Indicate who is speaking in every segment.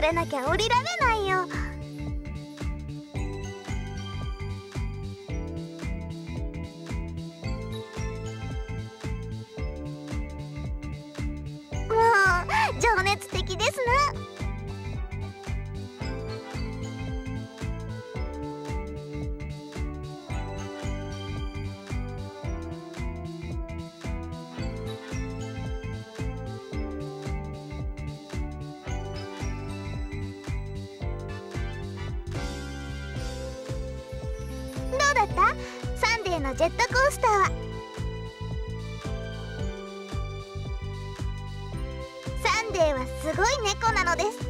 Speaker 1: くれなきゃ降りられないよ。のジェットコースターは。サンデーはすごい猫なのです。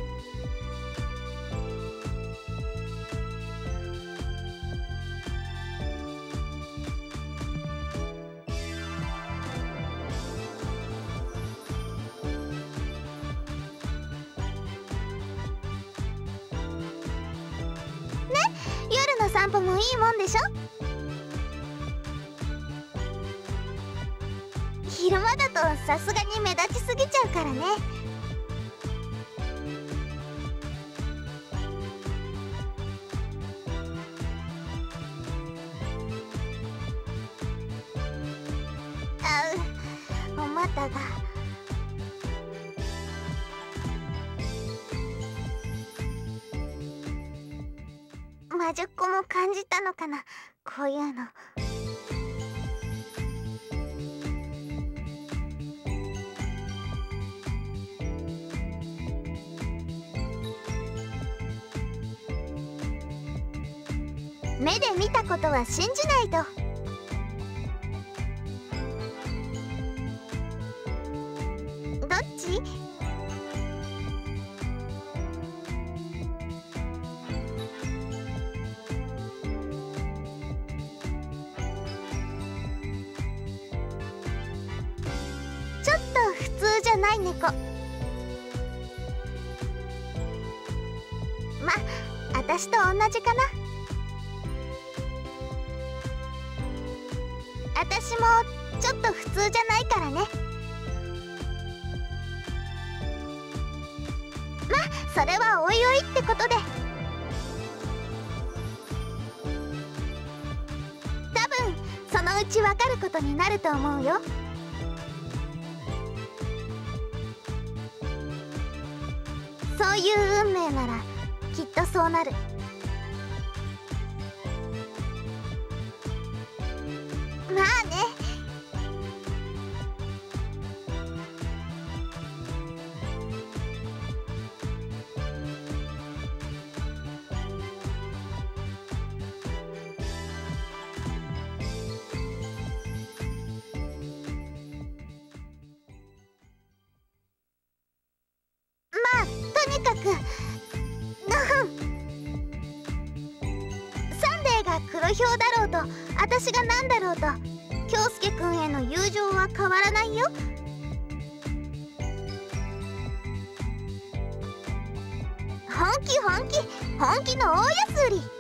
Speaker 1: ね夜の散歩もいいもんでしょ？昼間だとさすがに目立ちすぎちゃうからね。あうお股が魔女っ子も感じたのかなこういうの。目で見たことは信じないと。どっち？ちょっと普通じゃない猫。ま私と同じかな。私もちょっと普通じゃないからね。まそれはおいおいってことで。多分そのうちわかることになると思うよ。そういう運命ならきっとそうなる。評だろうと私が何だろうと京介くんへの友情は変わらないよ。本気本気本気の大安売り。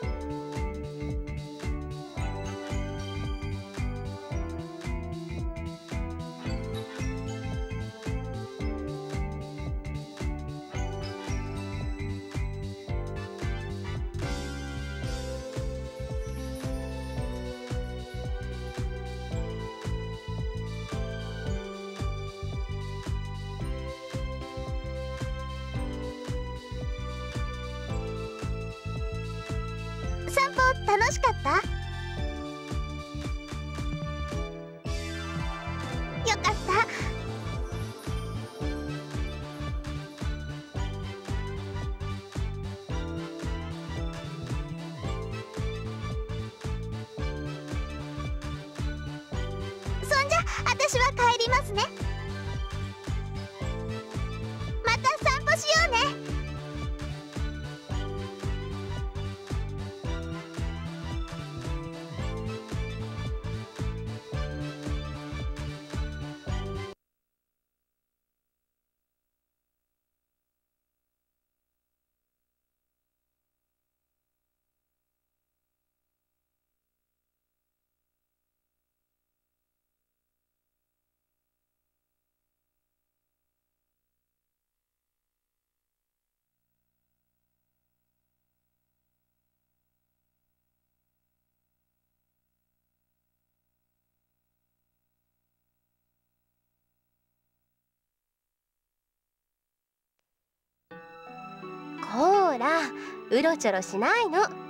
Speaker 1: う
Speaker 2: ろちょろしないの。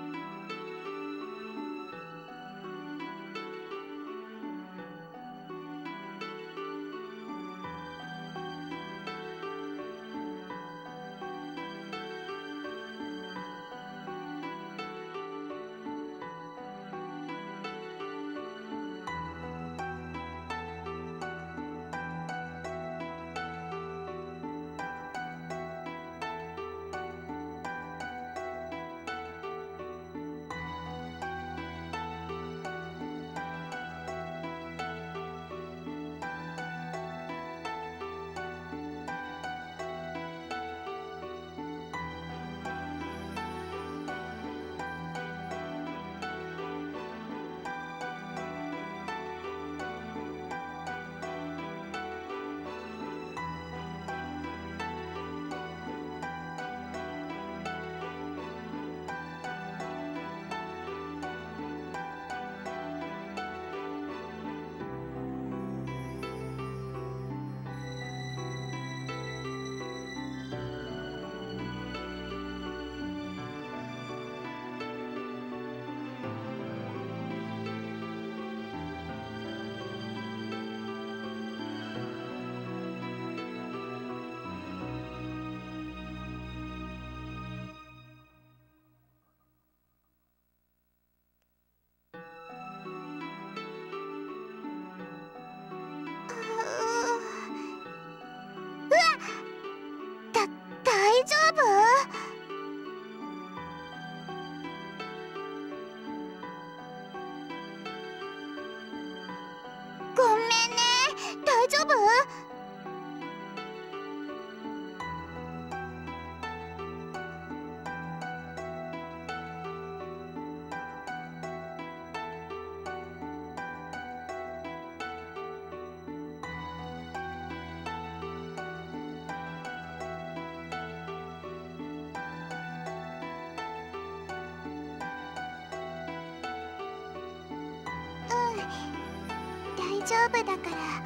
Speaker 1: うん。大丈夫だから。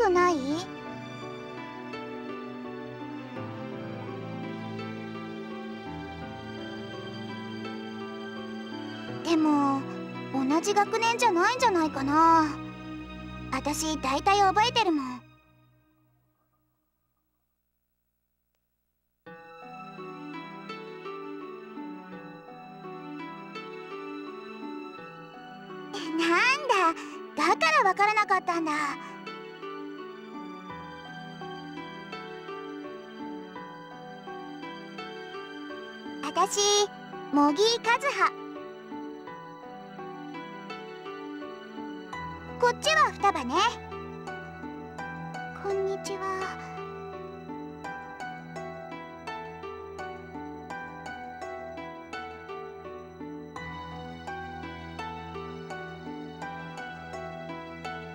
Speaker 1: くない？でも同じ学年じゃないんじゃないかな。私大体覚えてるもん。なんだ。だからわからなかったんだ。私茂木和葉。こっちは双葉ね。こんにちは。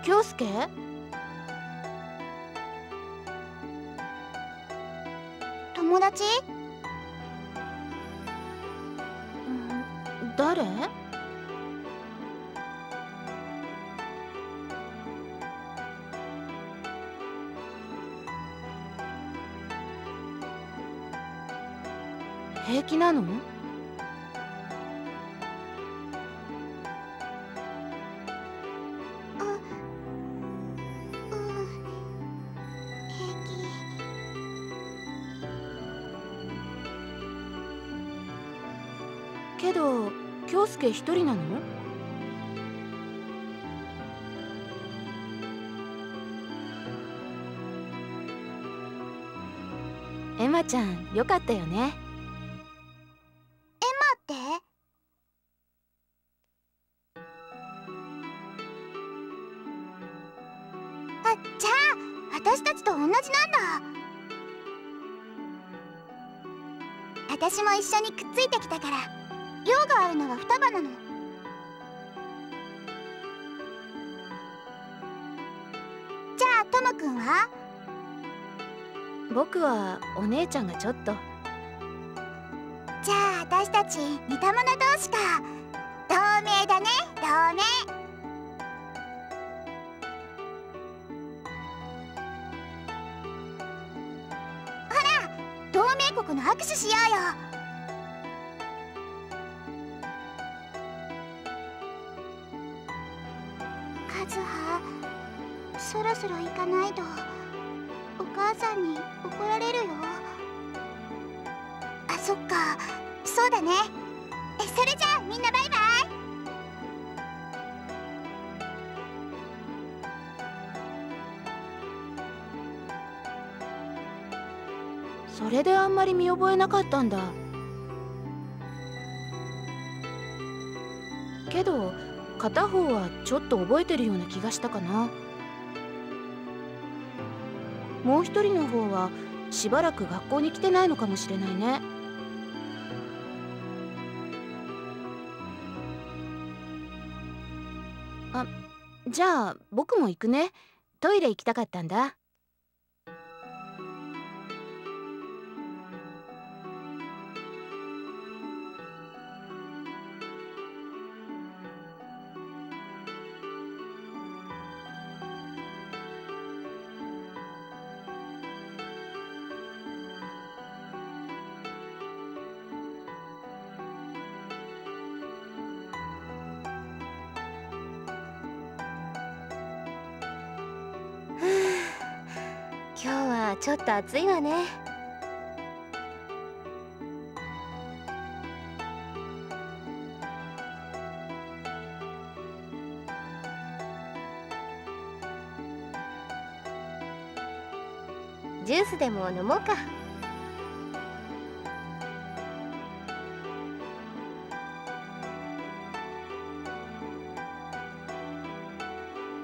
Speaker 2: 京介？
Speaker 1: 友達？
Speaker 2: 誰？平気なの？
Speaker 1: あうん平気。
Speaker 2: けど京介一人なの？エマちゃんよかったよね。
Speaker 1: 待って？あじゃあ私たちと同じなんだ。私も一緒にくっついてきたから。用があるのは双葉なの。じゃあともくんは？
Speaker 2: 僕はお姉ちゃんがちょっと。
Speaker 1: じゃあ私たち似た者同士か。同盟だね。同盟。ほら同盟国の握手しようよ。そろそろ行かないとお母さんに怒られるよ。あそっか。そうだね。えそれじゃあみんなバイバイ。
Speaker 2: それであんまり見覚えなかったんだ。けど片方はちょっと覚えてるような気がしたかな。もう一人の方はしばらく学校に来てないのかもしれないね。あじゃあ僕も行くね。トイレ行きたかったんだ。
Speaker 3: っと暑いわね。ジュースでも飲もうか。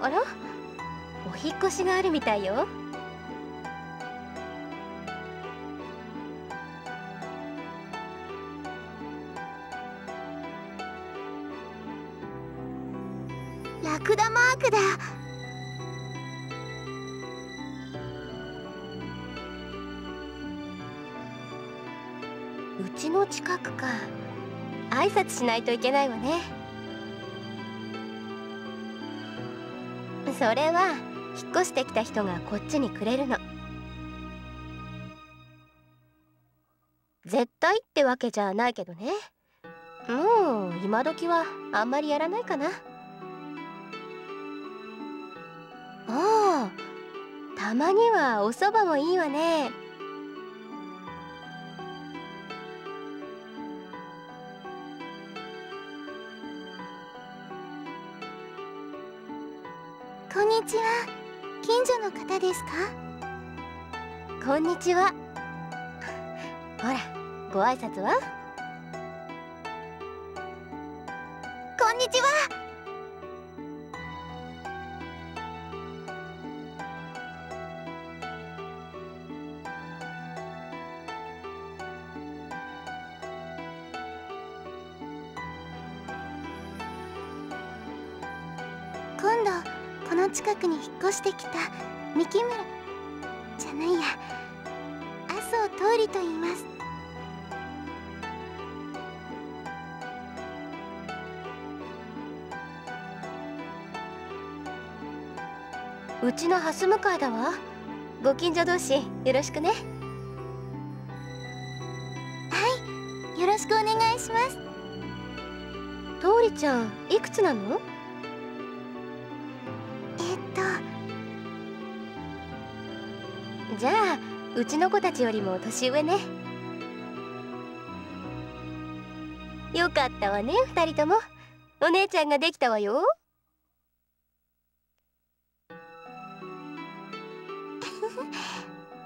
Speaker 3: あら？お引っ越しがあるみたいよ。うちの近くか。挨拶しないといけないわね。それは引っ越してきた人がこっちにくれるの。絶対ってわけじゃないけどね。もう今時はあんまりやらないかな。ああたまにはお蕎麦もいいわね。
Speaker 1: こんにちは。近所の方ですか？
Speaker 3: こんにちは。ほらご挨拶は？
Speaker 1: この近くに引っ越してきた三木村じゃないや。麻生通りと言います。
Speaker 3: うちの蓮向かいだわ。ご近所同士よろしくね。はい。
Speaker 1: よろしくお願いします。
Speaker 3: 通りちゃんいくつなの？じゃあうちの子たちよりも年上ね。よかったわね二人とも。お姉ちゃんができたわよ。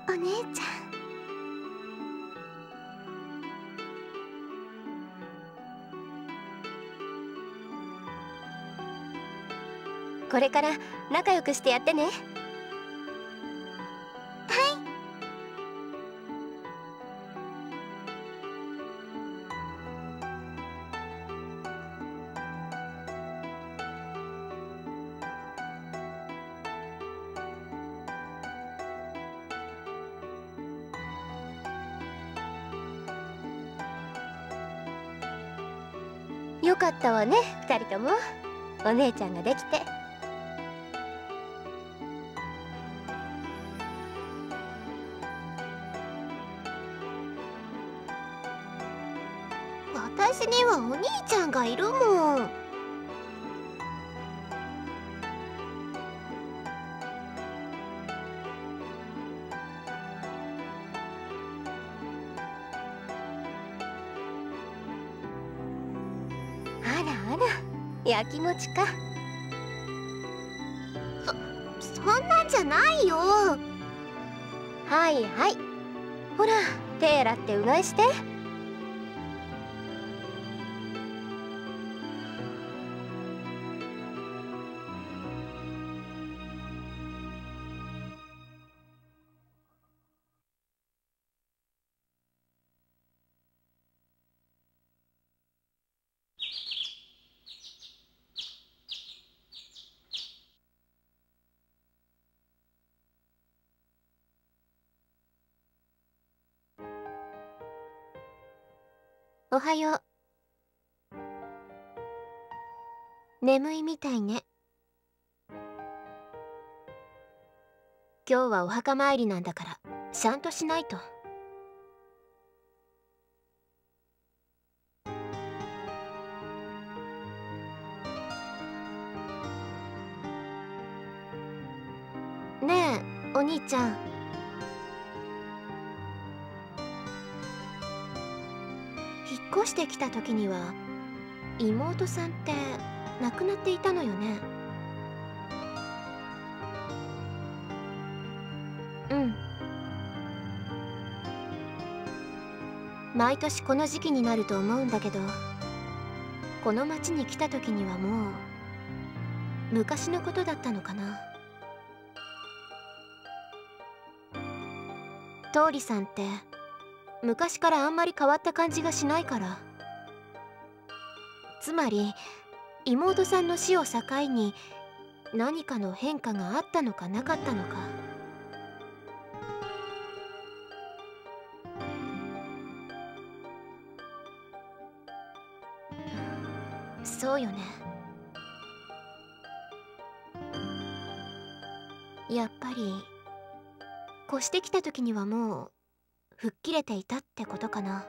Speaker 1: お姉ちゃん。
Speaker 3: これから仲良くしてやってねよかったわね二人とも。お姉ちゃんができて。
Speaker 4: 私にはお兄ちゃんがいるもん。
Speaker 3: らやきもちか
Speaker 4: そんなんじゃないよ。
Speaker 3: はいはい。ほら手洗ってうがいして。
Speaker 4: おはよう。眠いみたいね。今日はお墓参りなんだからちゃんとしないと。ねえお兄ちゃん。越してきた時には妹さんって亡くなっていたのよね？うん。毎年この時期になると思うんだけどこの町に来た時にはもう昔のことだったのかな。通りさんって昔からあんまり変わった感じがしないから。つまり妹さんの死を境に何かの変化があったのかなかったのか。そうよね。やっぱり越してきた時にはもう吹っ切れていたってことかな。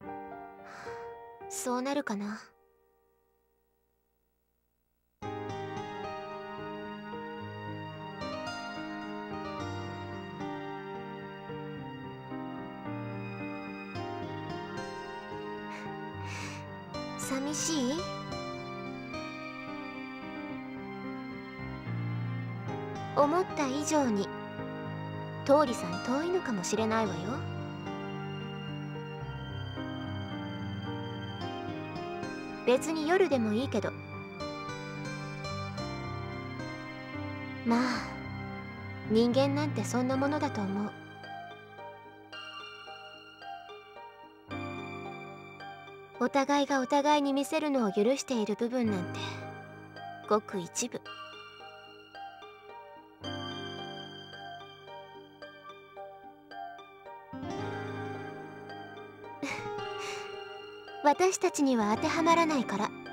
Speaker 4: そうなるかな。寂しい？思った以上に通りさん遠いのかもしれないわよ。別に夜でもいいけど。まあ人間なんてそんなものだと思う。お互いがお互いに見せるのを許している部分なんてごく一部。私たちには当てはまらないから。